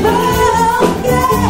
Oh, yeah.